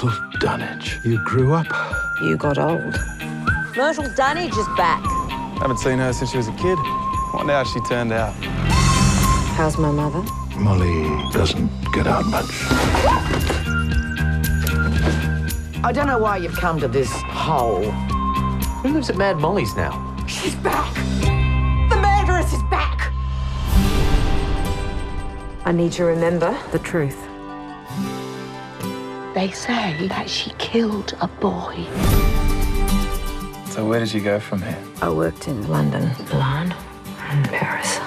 Myrtle Dunnage. You grew up. You got old. Myrtle Dunnage is back. I Haven't seen her since she was a kid. Wonder how she turned out. How's my mother? Molly doesn't get out much. I don't know why you've come to this hole. Who lives at Mad Molly's now? She's back! The murderess is back! I need to remember the truth. They say that she killed a boy. So where did you go from here? I worked in London, Milan, and Paris.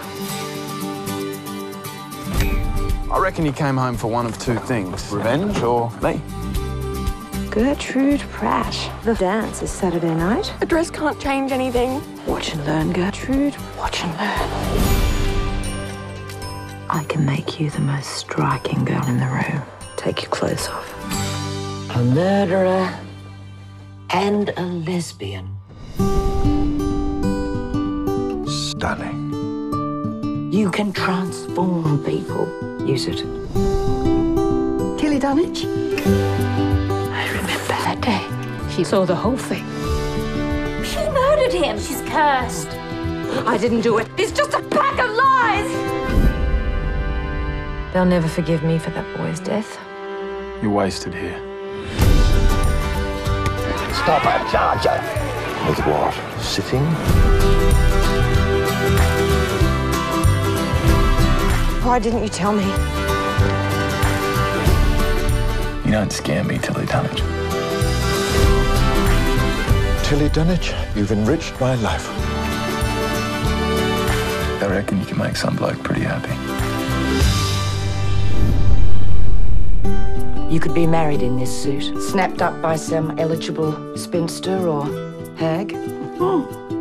I reckon you came home for one of two things. Revenge or me. Gertrude Pratt. The dance is Saturday night. A dress can't change anything. Watch and learn, Gertrude. Watch and learn. I can make you the most striking girl in the room. Take your clothes off. A murderer and a lesbian. Stunning. You can transform people. Use it. Tilly Dunnage? I remember that day. She saw the whole thing. She murdered him. She's cursed. I didn't do it. It's just a pack of lies! They'll never forgive me for that boy's death. You're wasted here. Stop it, Charger. With what? Sitting? Why didn't you tell me? You don't scare me, Tilly Dunnage. Tilly Dunnage, you've enriched my life. I reckon you can make some bloke pretty happy. You could be married in this suit, snapped up by some eligible spinster or hag. Hmm.